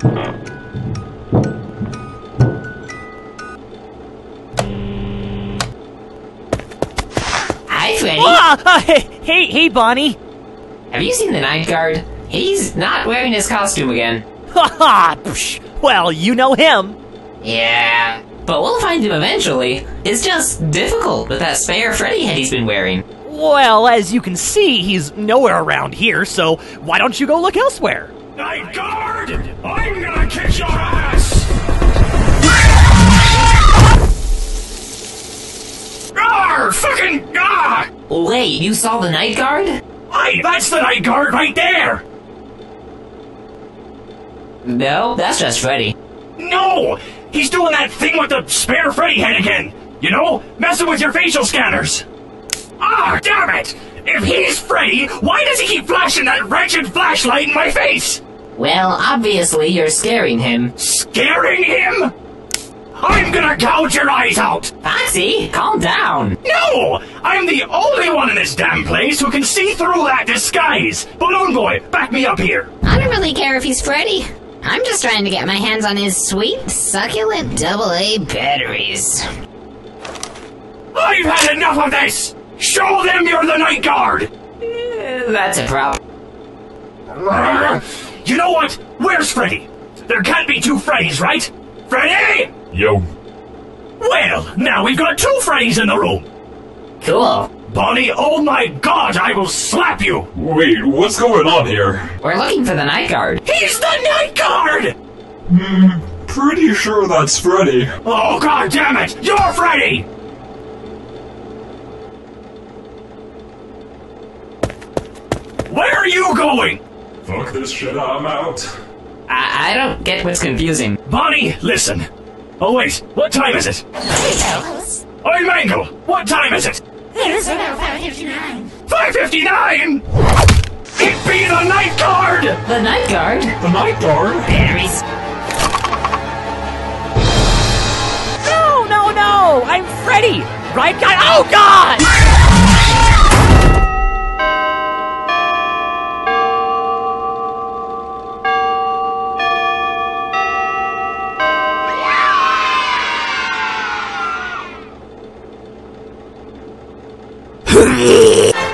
Hi, Freddy. Ah, ah, hey, hey, Bonnie. Have you seen the night guard? He's not wearing his costume again. Ha ha! Well, you know him. Yeah, but we'll find him eventually. It's just difficult with that spare Freddy head he's been wearing. Well, as you can see, he's nowhere around here, so why don't you go look elsewhere? Night guard! I'm gonna kick your ass! Arr! Fucking ah! Wait, you saw the night guard? Hey, that's the night guard right there! No, that's just Freddy. No! He's doing that thing with the spare Freddy head again! You know, messing with your facial scanners! Ah, damn it! If he's Freddy, why does he keep flashing that wretched flashlight in my face? Well, obviously you're scaring him. Scaring him? I'm gonna gouge your eyes out! Foxy, calm down. No! I'm the only one in this damn place who can see through that disguise! Balloon oh Boy, back me up here! I don't really care if he's Freddy. I'm just trying to get my hands on his sweet, succulent double A batteries. I've had enough of this! Show them you're the night guard! That's a problem. You know what? Where's Freddy? There can't be two Freddys, right? Freddy! Yo, Well, now we've got two Freddys in the room! Cool. Bonnie, oh my god, I will slap you! wait, what's going on here? We're looking for the night guard. He's the night guard! Hmm, Pretty sure that's Freddy. Oh god damn it! You're Freddy! Where are you going? Fuck this shit, I'm out. I, I don't get what's confusing. Bonnie, listen. Oh wait, what time is it? Oi, Mangle, what time is it? It's about 559. 5.59? It be the night guard! The night guard? The night guard? Batteries. No, no, no! I'm Freddy! Right guy? Oh, God! Yeah.